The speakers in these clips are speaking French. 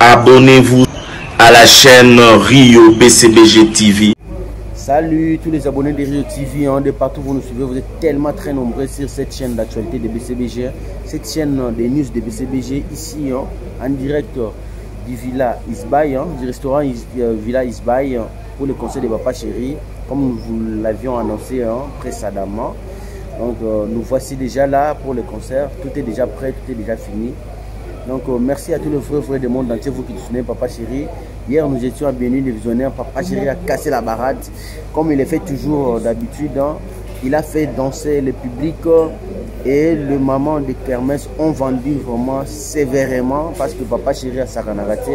Abonnez-vous à la chaîne Rio BCBG TV. Salut tous les abonnés de Rio TV, hein, de partout vous nous suivez, vous êtes tellement très nombreux sur cette chaîne d'actualité de BCBG, cette chaîne des news de BCBG ici hein, en direct du Villa Isbaï, hein, du restaurant euh, Villa Isbaï hein, pour le conseil de Papa Chéri, comme nous l'avions annoncé hein, précédemment. Donc euh, nous voici déjà là pour le concert, tout est déjà prêt, tout est déjà fini. Donc euh, merci à tous les vrais frères du monde entier, vous qui soutenez Papa Chéri. Hier nous étions à Bénin, les visionnaires, Papa Chéri a cassé la barade, comme il le fait toujours euh, d'habitude. Hein. Il a fait danser le public euh, et le maman de Kermès ont vendu vraiment sévèrement parce que Papa Chéri a sakanagate.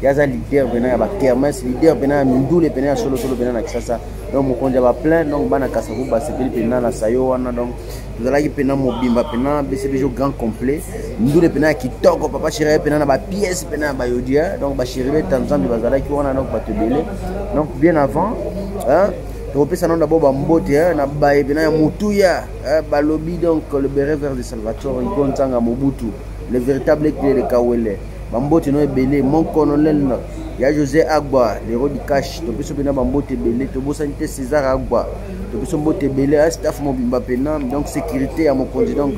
Il y a un leader venant à Kermès, leader venant à Mindoule, venant à Solo Solo, venant à Kisasa. Donc mokonzi va plein donc bana kasavu basepeli mpena na sayo wana donc tozalaki mpena mobimba mpena bcbg grand complet ndule mpena ya kitoko papa chéri ye mpena na bapiese mpena ya bayodia donc bachéri beta nzambe bazalaki wana donc bato ebele donc bien avant hein, tokopesa nano d'abord bambote na baye mpena ya motuya balobi donc le beret vert de salvatore igo nzanga mobutu le véritable clé de kawele. Bambote no ebele mon colonel ya josé agba lero dikash topesi mpena bambote ebele tobosani te césar agba topesi mbote ebele ya staff mobimba mpena donc sécurité ya mokonzi donc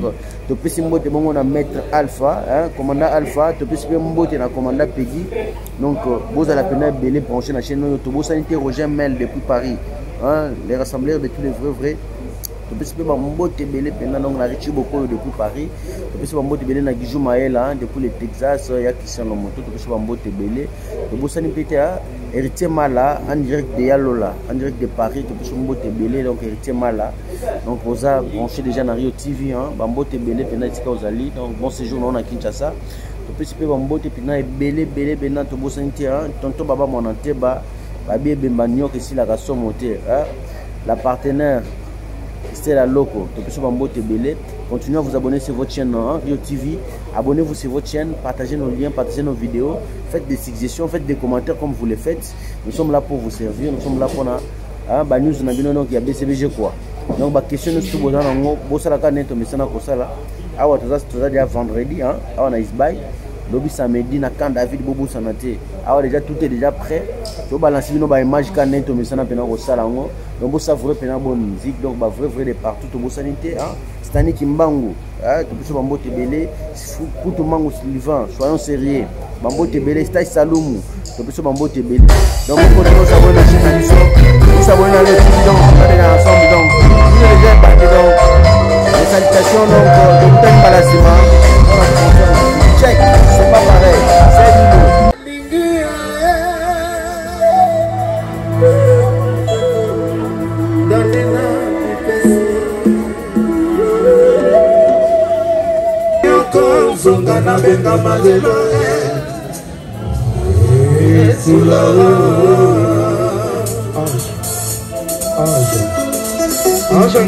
topesi mbote bongo na maître alpha commandant alpha topesi mpe mbote na commandant pegi donc bozala mpena ebele branché na chaîne oyo tobosani te roger mel depuis paris hein, les rassembleurs de tous les vrais vrais topesi mpe bambote ebele mpena donc na richi bokoyo depuis paris topesi bambote ebele na giju mayela depuis le texas ya christian lomoto topesi bambote ebele. Tobosani mpe te héritier mala en direct de yalola en direct de paris topesi mbote ebele donc héritier mala. Donc oza branché déjà na rio tv bambote ebele mpena esika ozali donc bon séjour nao na kinshasa. Topesi mpe bambote mpena ebele ebele mpena tobosani te tonto baba mwana te babi ebemba nyoko esilaka somo te la partenaire Loco, Topesho Bambote Belé. Continuez à vous abonner sur votre chaîne hein, TV. Abonnez-vous sur votre chaîne, partagez nos liens, partagez nos vidéos. Faites des suggestions, faites des commentaires comme vous le faites. Nous sommes là pour vous servir. Nous sommes là pour hein, bah, news na bino donc il y a BCBG quoi. Donc bah question nous tout déjà vendredi hein, na isbay. Lobi samedi na camp david bobosana te awa déjà tout est déjà prêt. Tobalansi bino baimage ka ndenge tomesana mpena kosala yango donc bosavoure mpena bonne musique donc bavrai vrai de partout tobosani te stani kimbangu tobiso bambote ebele. Kutu mangu sylvain soyons sérieux. Bambote ebele stage salumu tobiso bambote ebele. Donc mokoto osabone na chaîne na biso. Osabone na donc ensemble donc donc salutations donc check C'est pas pareil. C'est zonga na bengama lelo esila ange ange ange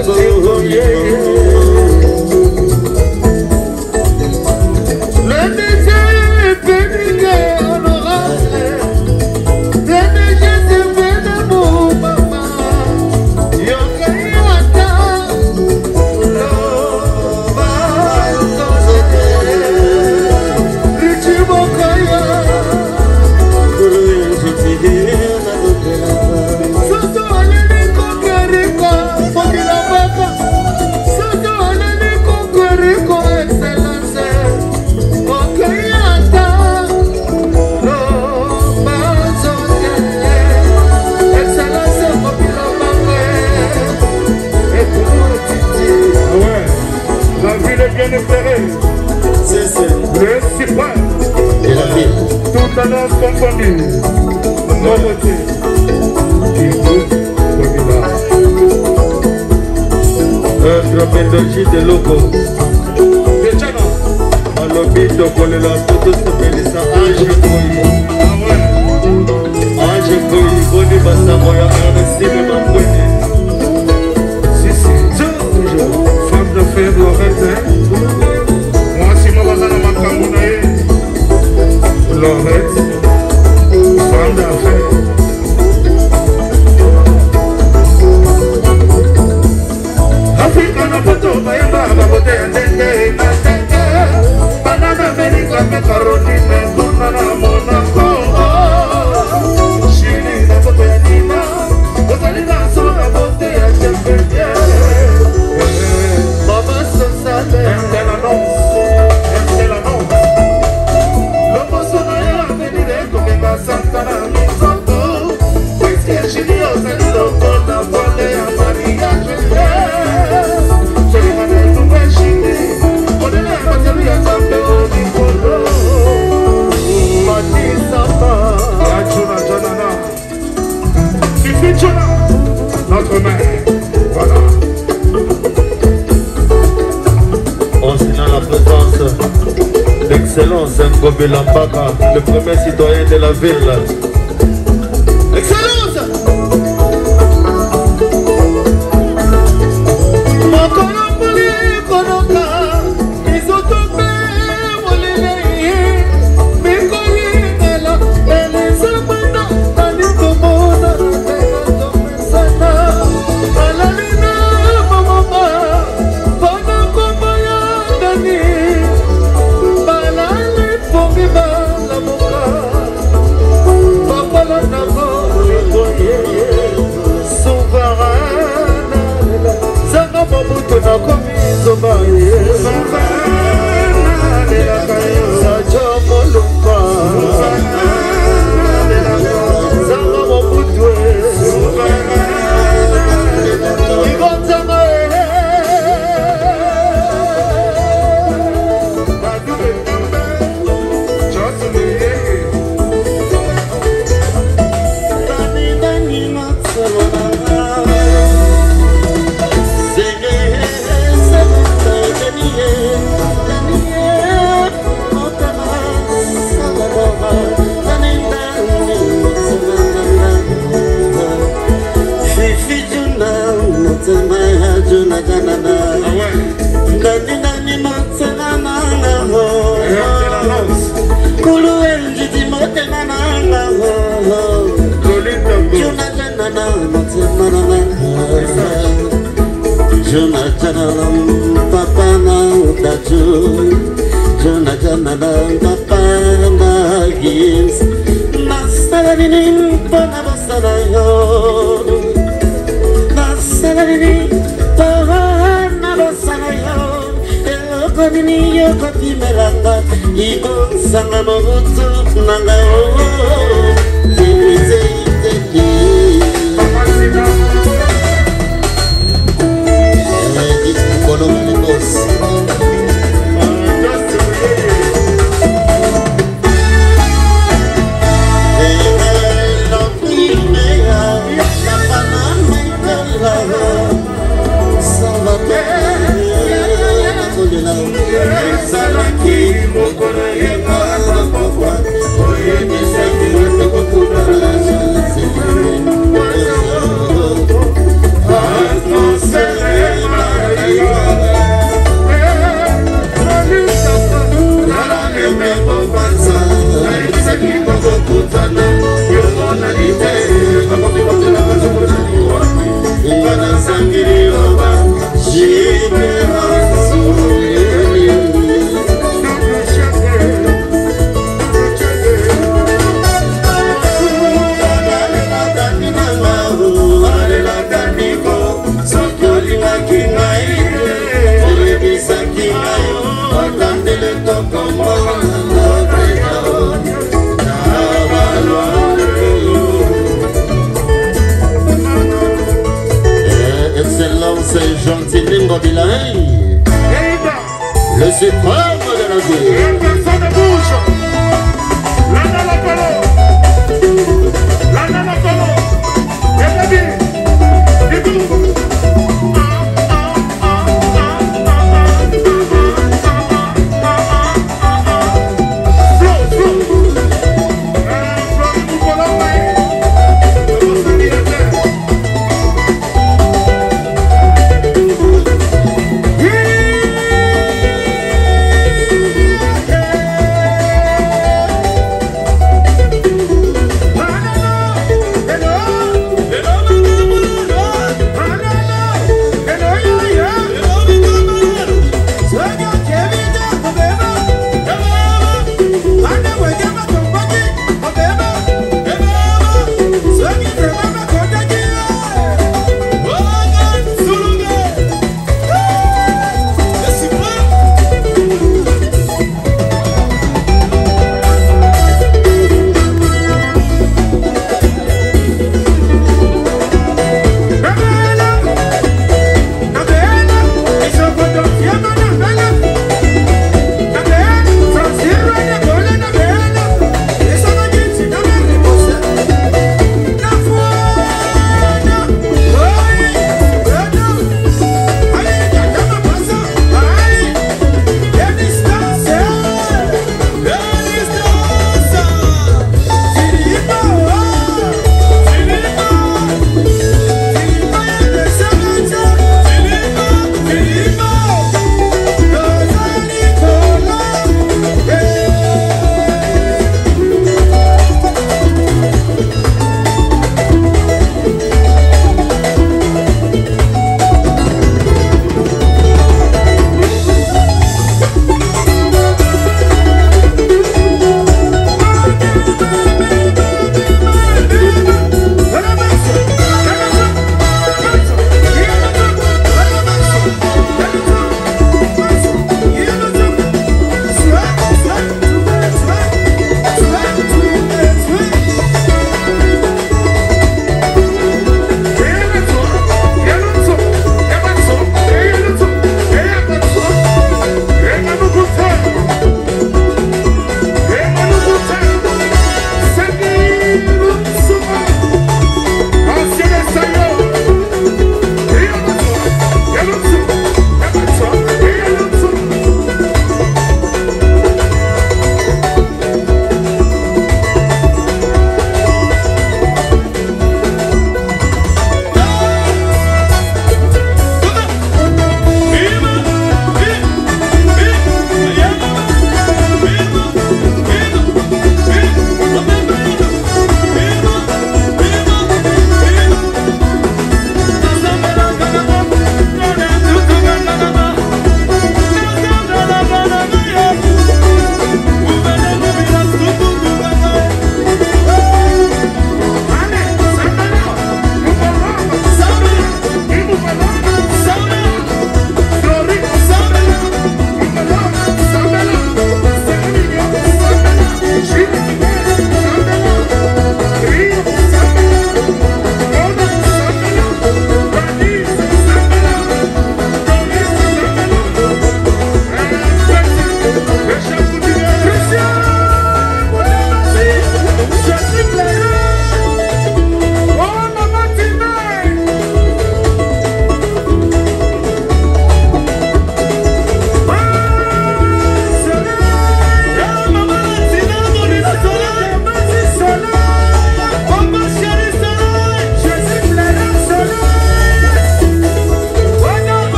Absolutely. Yeah, yeah. Le premier citoyen de la ville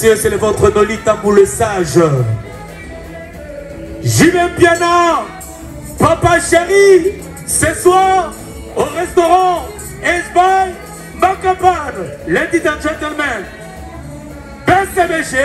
c'est le votre Nolita pour le sage. Julien Piana, Papa Chéri, ce soir au restaurant Esbaï Macapan, ladies and gentlemen, BCBG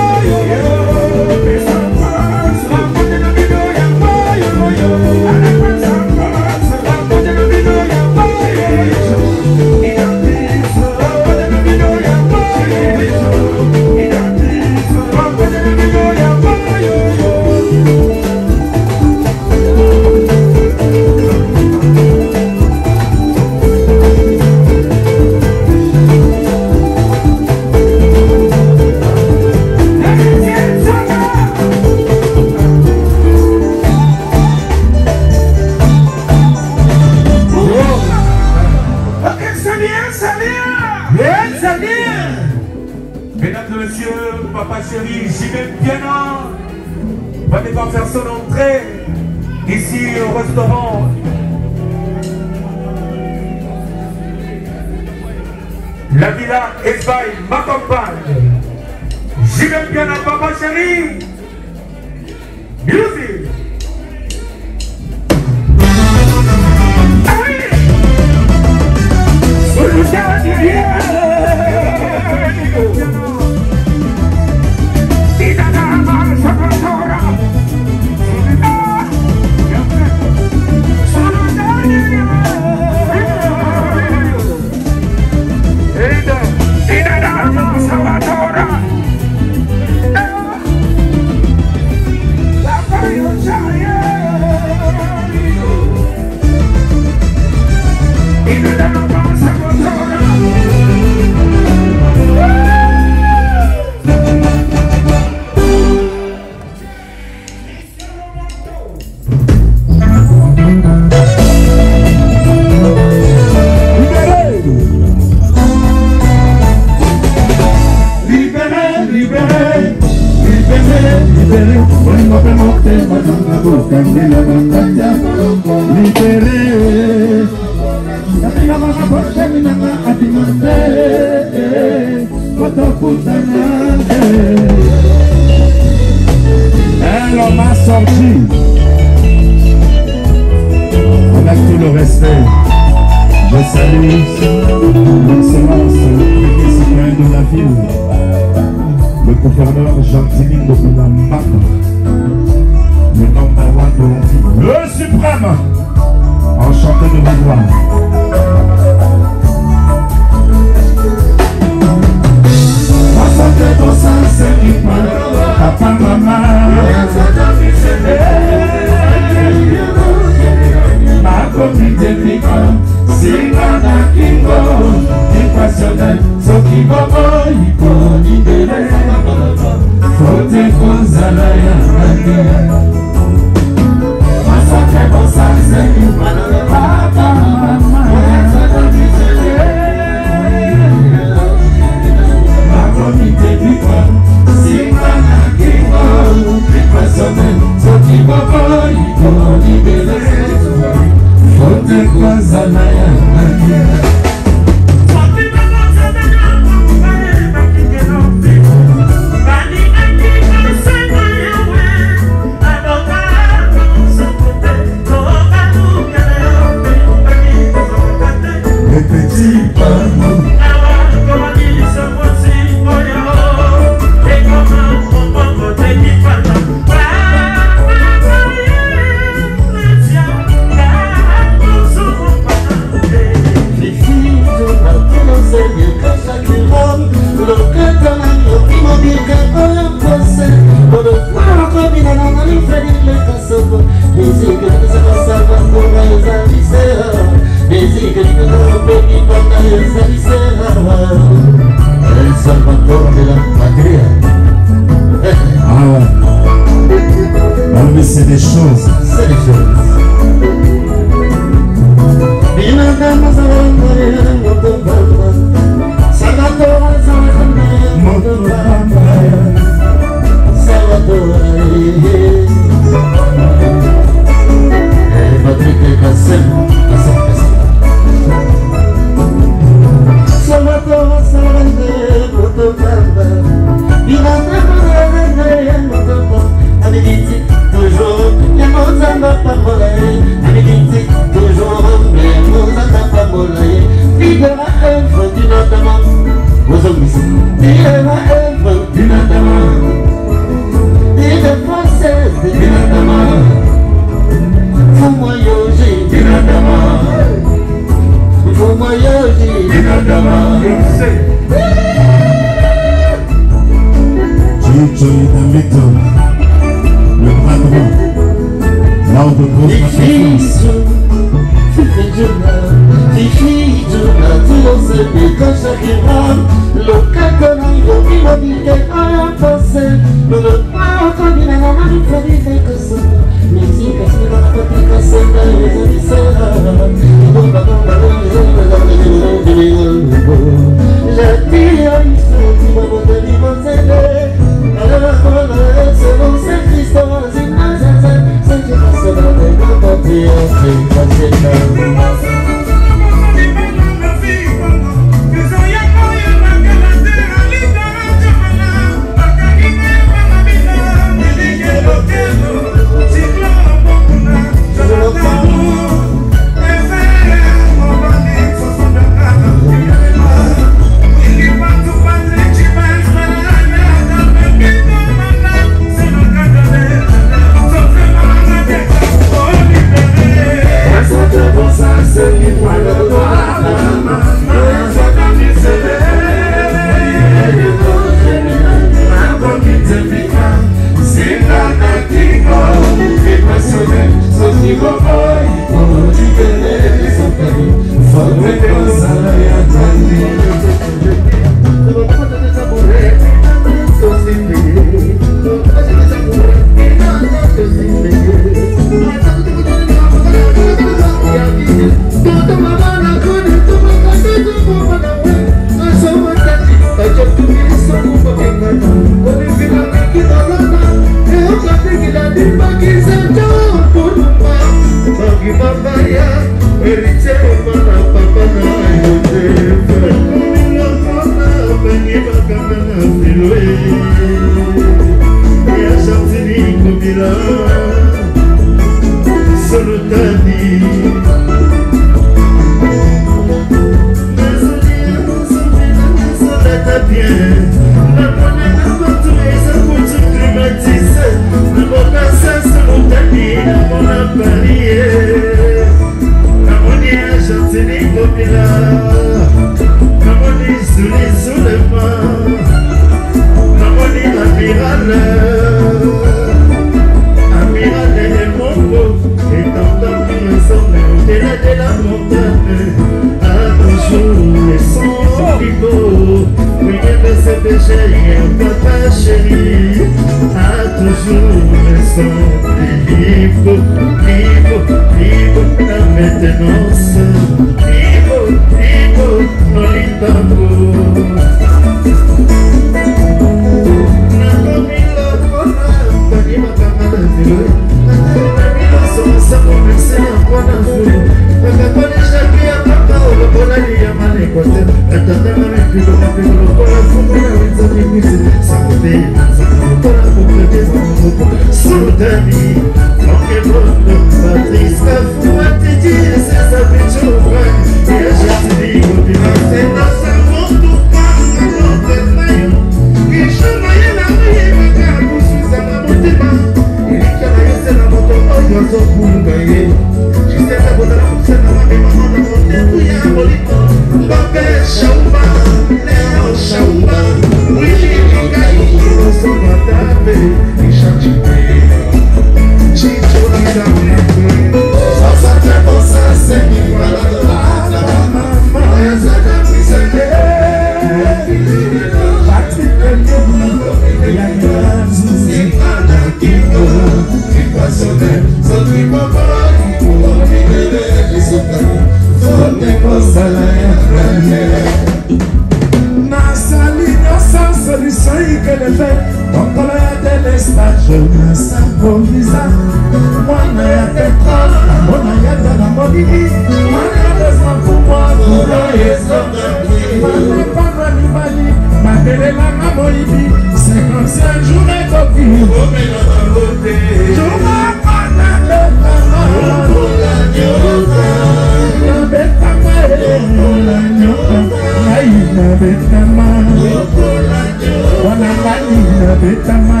ezali na betama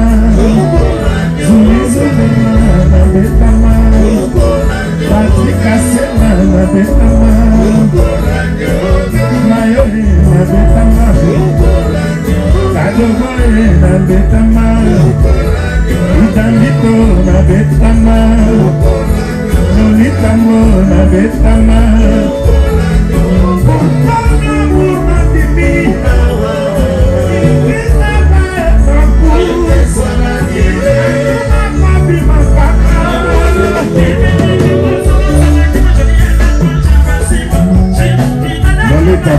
zulizulina na betama patrikasema na betama mayoli na betama kadogoe na betama itambito na betama lolitango na betama i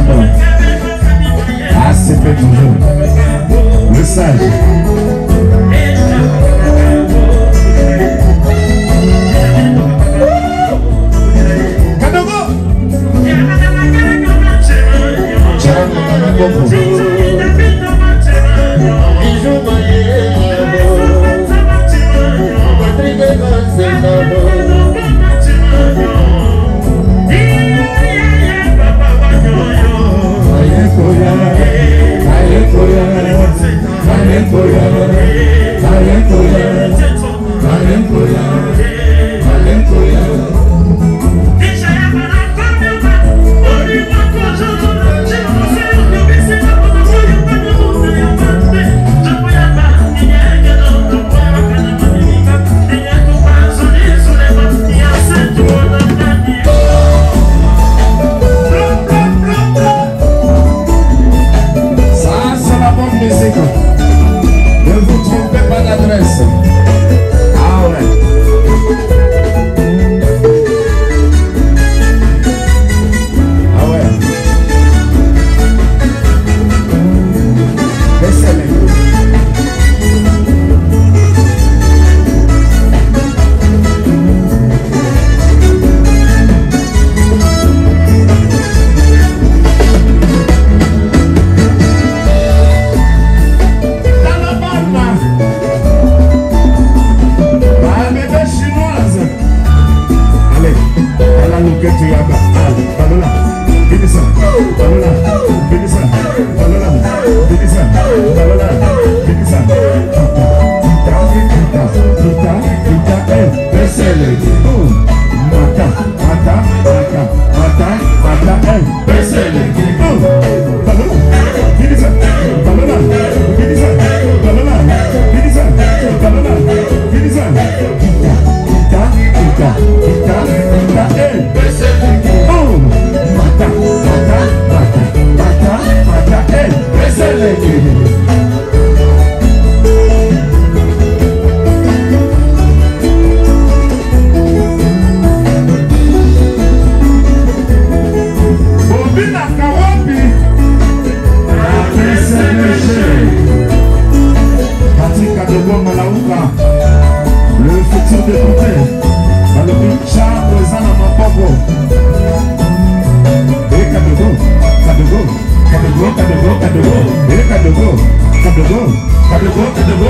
Ah, c'est fait toujours. Le sage. Kadongo! Kadongo! Triumph for your, triumph for your, triumph for your. découpé. Balobi, chango eza na maboko. Eh, kadogo, kadogo, kadogo, kadogo, kadogo, eh, kadogo, kadogo, kadogo, kadogo.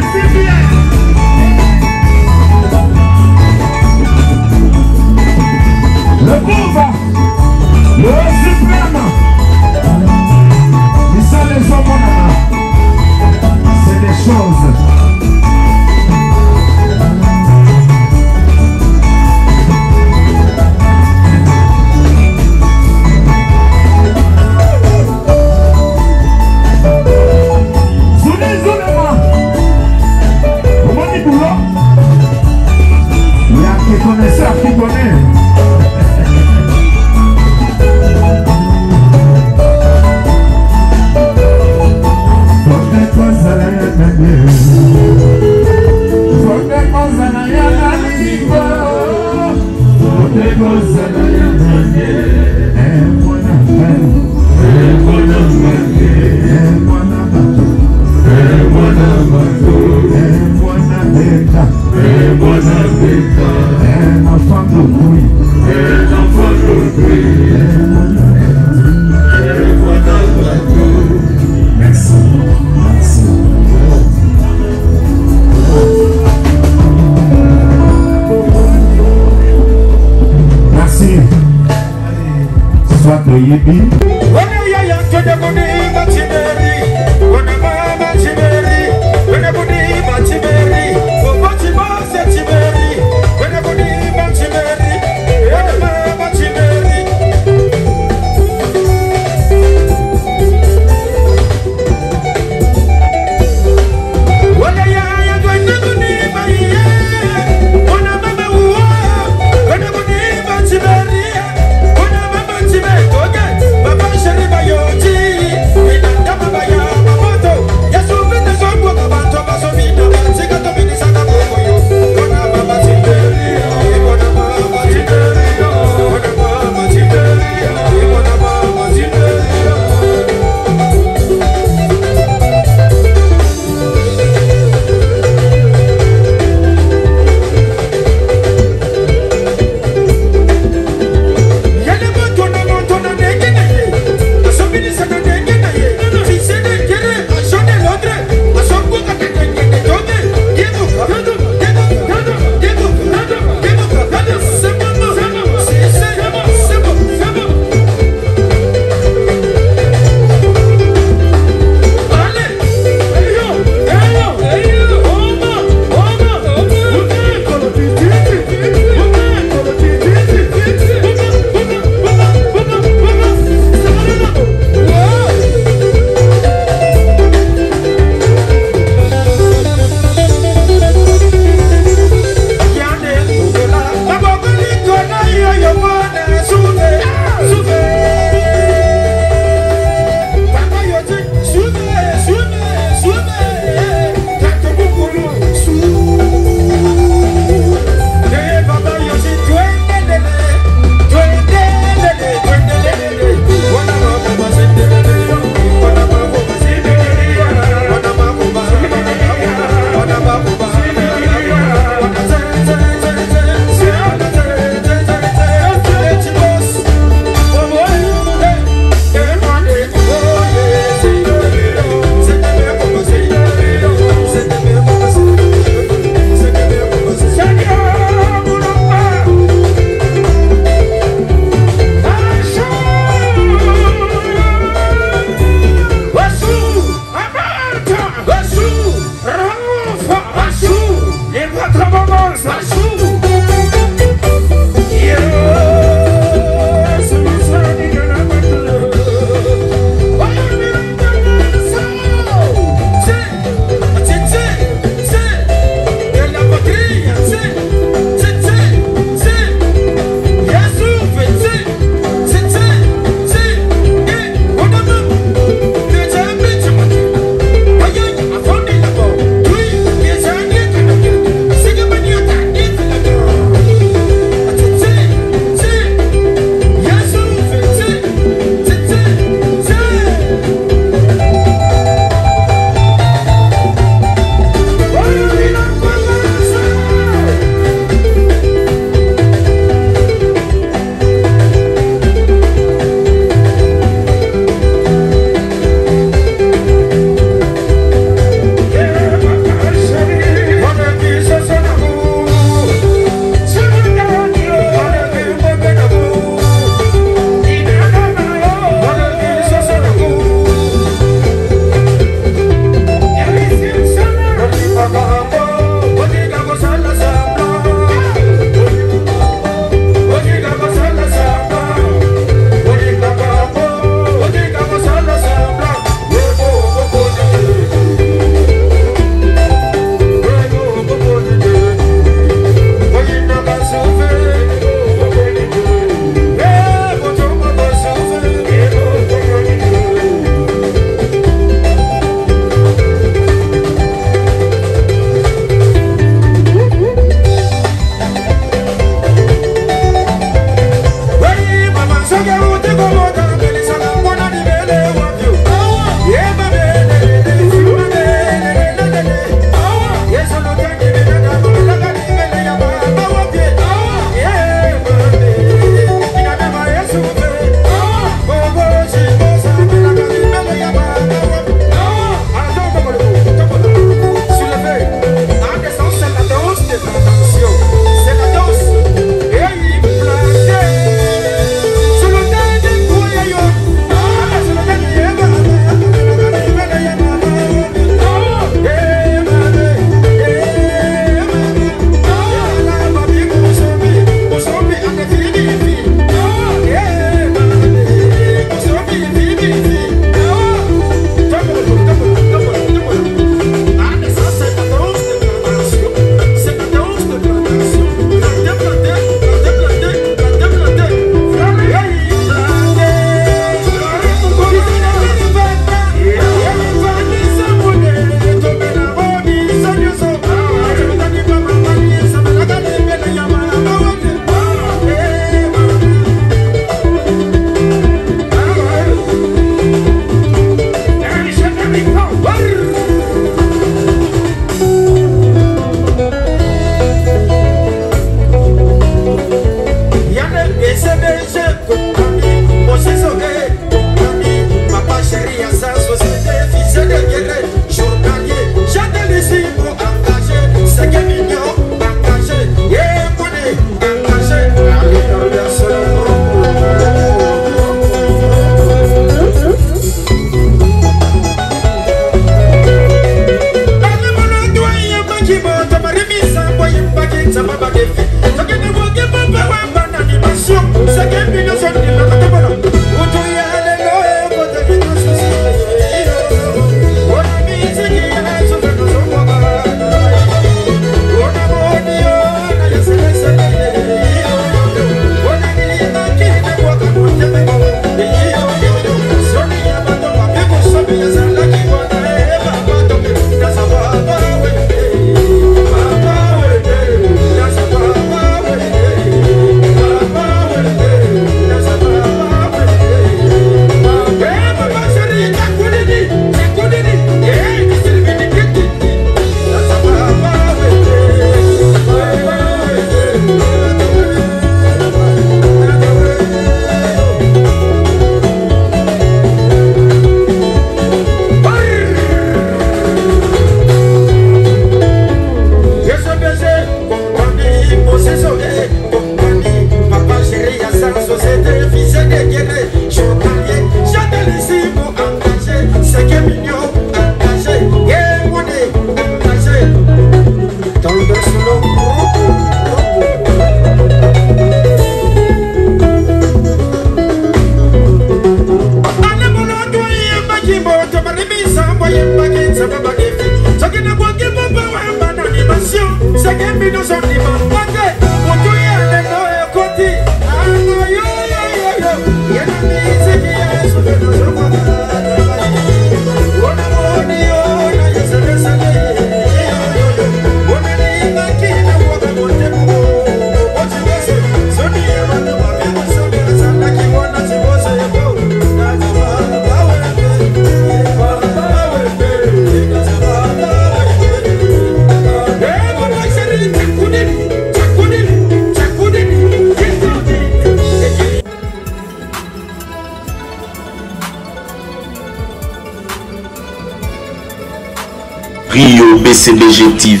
BCBG TV.